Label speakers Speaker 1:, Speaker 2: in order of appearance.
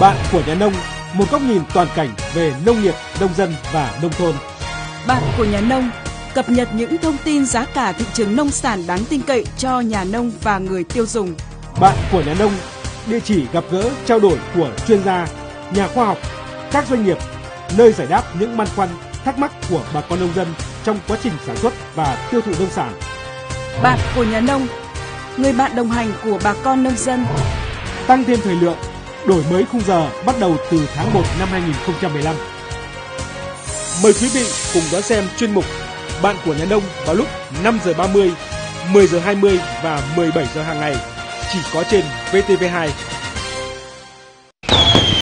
Speaker 1: Bạn của nhà nông, một góc nhìn toàn cảnh về nông nghiệp, nông dân và nông thôn.
Speaker 2: Bạn của nhà nông, cập nhật những thông tin giá cả thị trường nông sản đáng tin cậy cho nhà nông và người tiêu dùng.
Speaker 1: Bạn của nhà nông, địa chỉ gặp gỡ trao đổi của chuyên gia, nhà khoa học, các doanh nghiệp, nơi giải đáp những băn khoăn, thắc mắc của bà con nông dân trong quá trình sản xuất và tiêu thụ nông sản.
Speaker 2: Bạn của nhà nông, người bạn đồng hành của bà con nông dân.
Speaker 1: Tăng thêm thời lượng, đổi mới khung giờ bắt đầu từ tháng 1 năm 2015. Mời quý vị cùng đón xem chuyên mục Bạn của nhà nông vào lúc 5 giờ 30, 10 giờ 20 và 17 giờ hàng ngày chỉ có trên VTV2